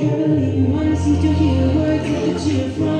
can't believe it when I see your words, look at you from